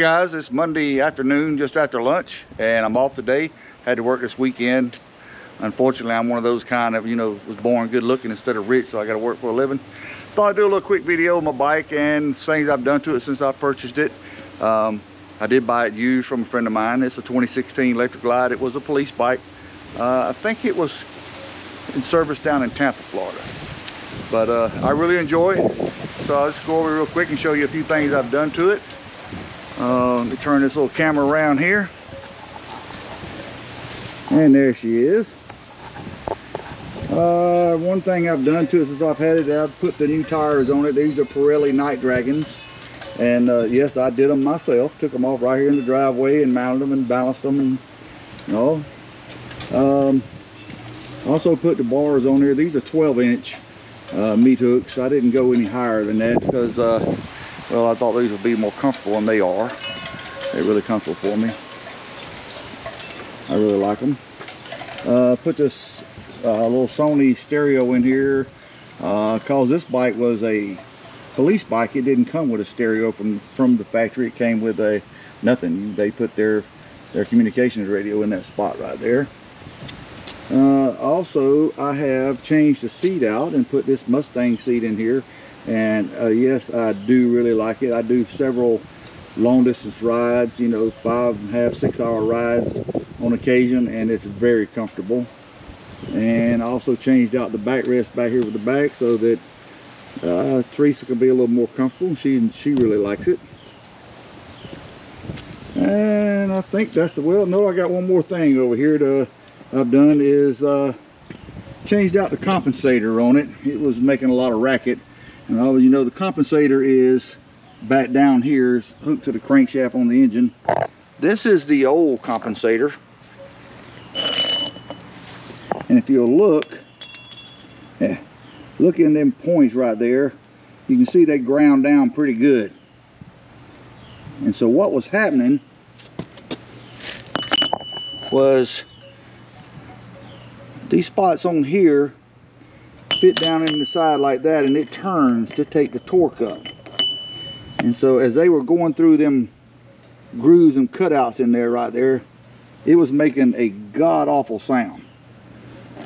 Guys, it's Monday afternoon, just after lunch, and I'm off today. Had to work this weekend. Unfortunately, I'm one of those kind of, you know, was born good looking instead of rich, so I got to work for a living. Thought I'd do a little quick video of my bike and things I've done to it since I purchased it. Um, I did buy it used from a friend of mine. It's a 2016 Electra Glide. It was a police bike. Uh, I think it was in service down in Tampa, Florida. But uh, I really enjoy it. So I'll just go over real quick and show you a few things I've done to it. Uh, let me turn this little camera around here. And there she is. Uh, one thing I've done to it since I've had it, I've put the new tires on it. These are Pirelli Night Dragons. And uh, yes, I did them myself. Took them off right here in the driveway and mounted them and balanced them. And, you know. Um, also put the bars on there. These are 12 inch uh, meat hooks. I didn't go any higher than that because uh, well, I thought these would be more comfortable, and they are. They're really comfortable for me. I really like them. Uh, put this uh, little Sony stereo in here because uh, this bike was a police bike. It didn't come with a stereo from from the factory. It came with a nothing. They put their their communications radio in that spot right there. Uh, also, I have changed the seat out and put this Mustang seat in here and uh, yes I do really like it. I do several long distance rides you know five and a half six hour rides on occasion and it's very comfortable. And I also changed out the backrest back here with the back so that uh, Teresa can be a little more comfortable. She she really likes it. And I think that's the well no I got one more thing over here to I've done is uh, changed out the compensator on it. It was making a lot of racket and all you know, the compensator is back down here, is hooked to the crankshaft on the engine. This is the old compensator. And if you'll look, yeah, look in them points right there, you can see they ground down pretty good. And so what was happening was these spots on here fit down in the side like that and it turns to take the torque up. And so as they were going through them grooves and cutouts in there right there, it was making a god-awful sound.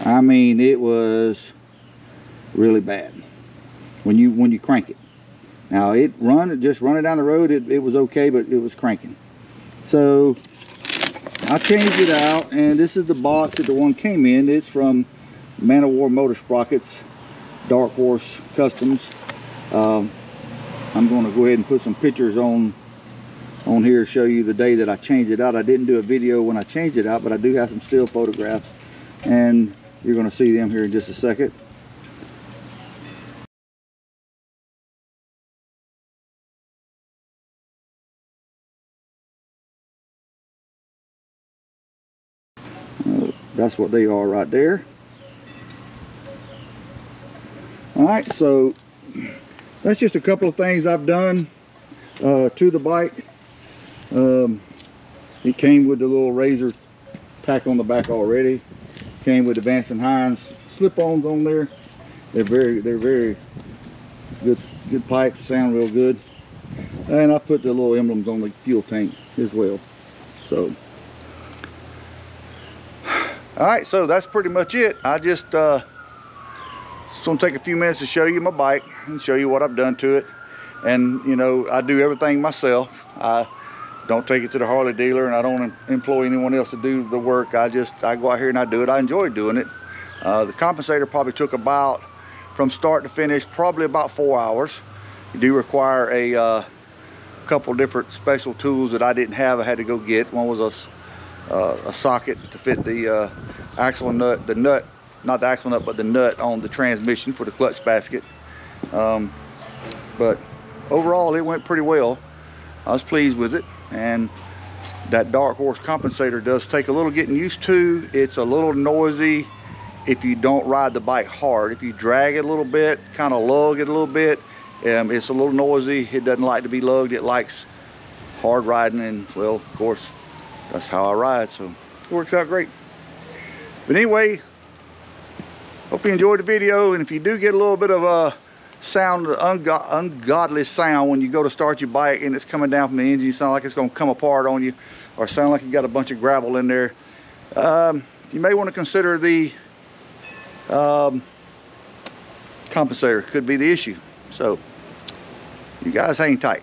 I mean, it was really bad when you when you crank it. Now it run it just running down the road, it, it was okay, but it was cranking. So I changed it out, and this is the box that the one came in. It's from Man of War Motor Sprockets, Dark Horse Customs. Um, I'm going to go ahead and put some pictures on on here to show you the day that I changed it out. I didn't do a video when I changed it out, but I do have some still photographs, and you're going to see them here in just a second. That's what they are right there. All right so that's just a couple of things I've done uh, to the bike. Um, it came with the little razor pack on the back already. Came with the Vance and Hines slip-ons on there. They're very they're very good good pipes sound real good. And I put the little emblems on the fuel tank as well so. All right so that's pretty much it. I just uh, just gonna take a few minutes to show you my bike and show you what I've done to it. And you know, I do everything myself. I don't take it to the Harley dealer and I don't employ anyone else to do the work. I just, I go out here and I do it. I enjoy doing it. Uh, the compensator probably took about, from start to finish, probably about four hours. You do require a uh, couple different special tools that I didn't have. I had to go get. One was a, uh, a socket to fit the uh, axle nut, the nut not the axle nut, but the nut on the transmission for the clutch basket. Um, but overall, it went pretty well. I was pleased with it. And that Dark Horse compensator does take a little getting used to. It's a little noisy if you don't ride the bike hard. If you drag it a little bit, kind of lug it a little bit, um, it's a little noisy. It doesn't like to be lugged. It likes hard riding and well, of course, that's how I ride. So it works out great. But anyway, Hope you enjoyed the video, and if you do get a little bit of a sound, ungo- ungodly sound when you go to start your bike and it's coming down from the engine. You sound like it's going to come apart on you, or sound like you got a bunch of gravel in there. Um, you may want to consider the um, compensator. Could be the issue. So, you guys hang tight.